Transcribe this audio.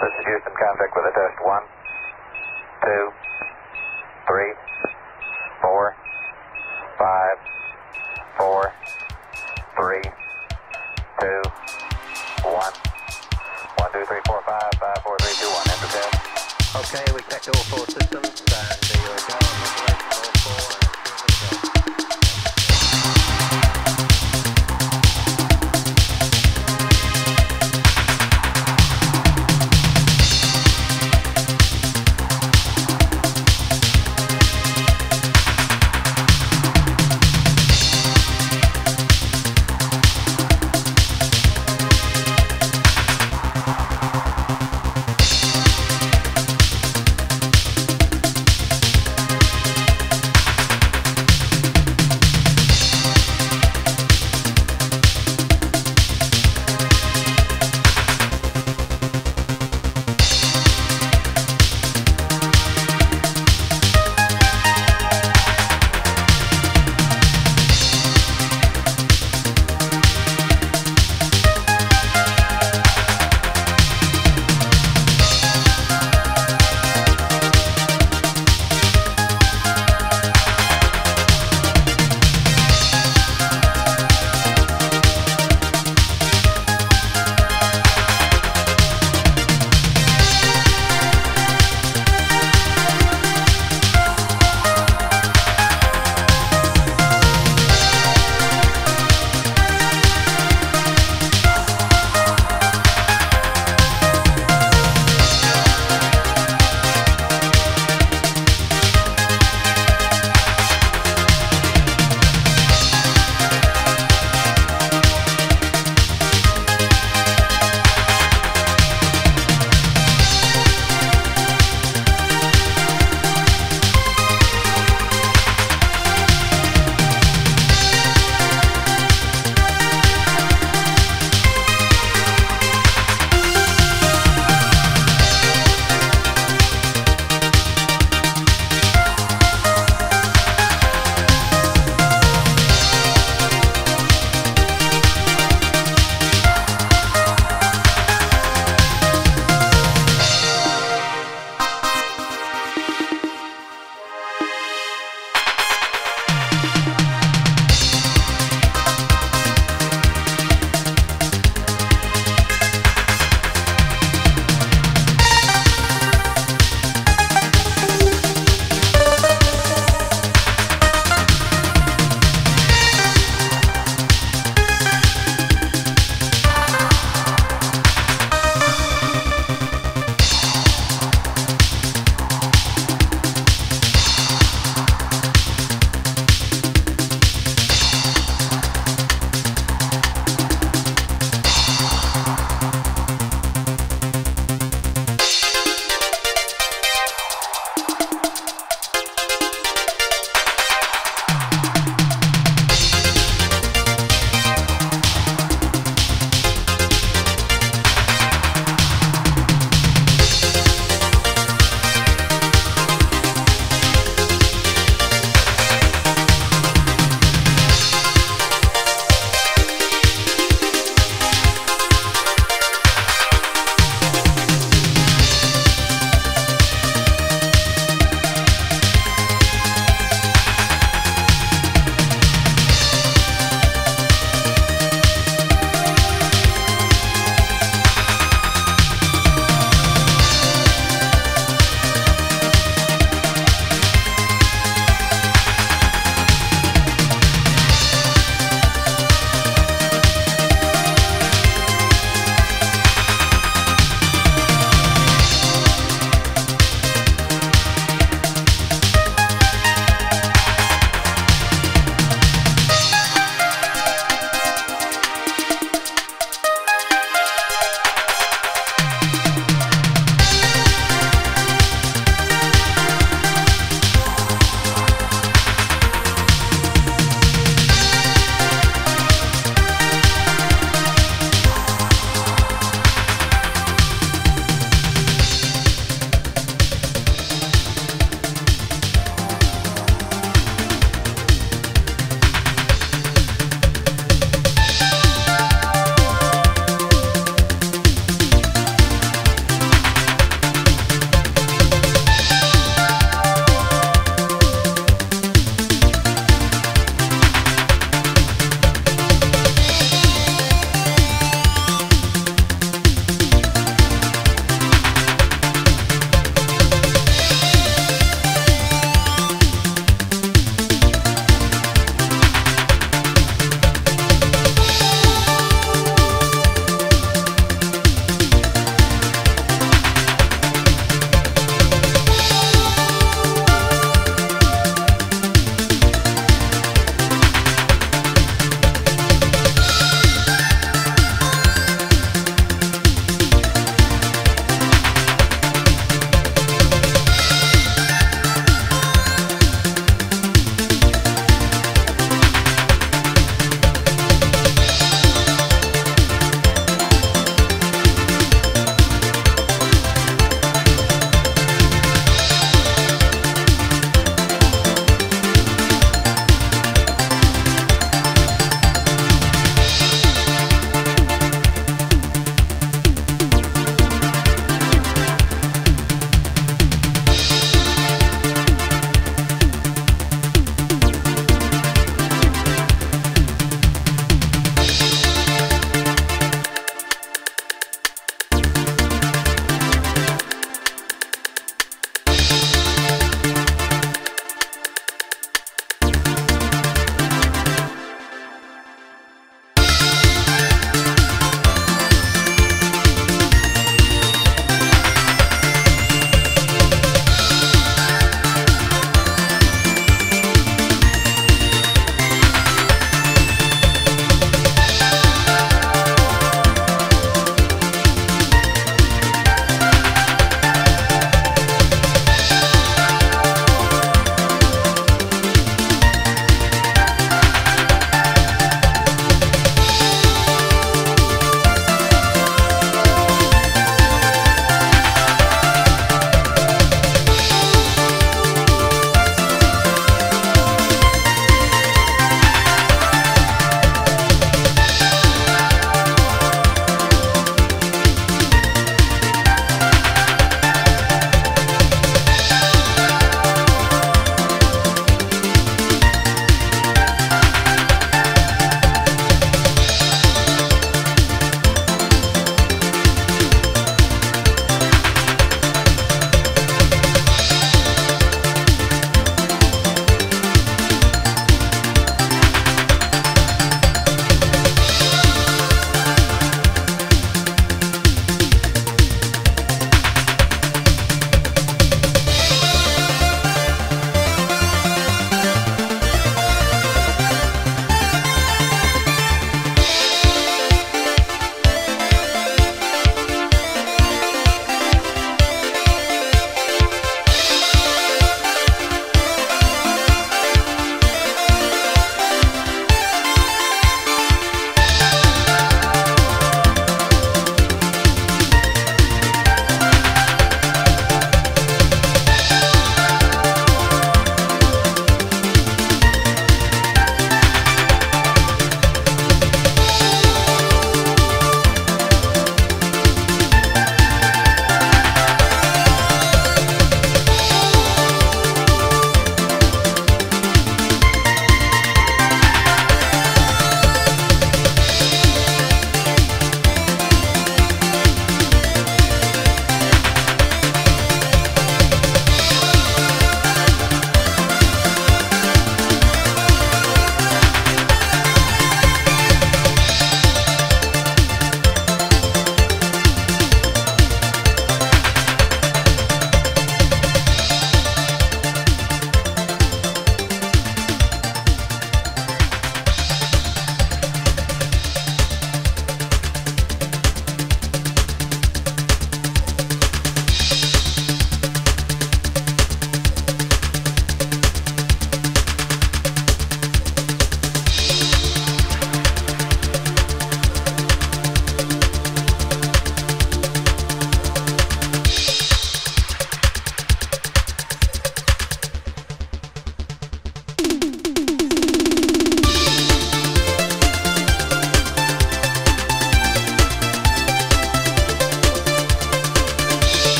This is Houston, contact with a test. One, two, three, four, five, four, three, two, one. One, two, three, four, five, five, four, three, two, one. Enter test. Okay, we checked all four systems and you're go all four